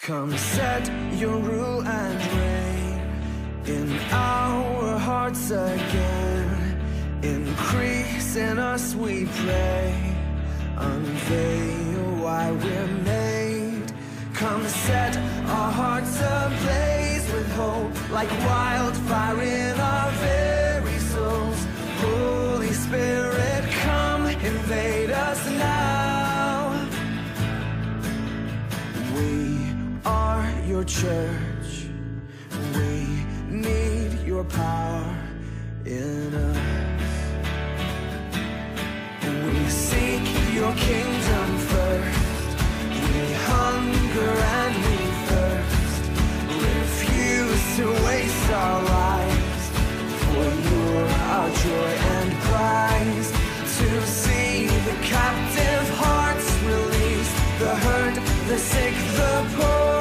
Come set your rule and reign in our hearts again. Increase in us, we pray. Unveil why we're made. Come set our hearts ablaze with hope, like wildfire in your church. We need your power in us. And we seek your kingdom first. We hunger and we thirst. Refuse to waste our lives. For you're our joy and prize. To see the captive hearts released, the hurt, the sick, the poor.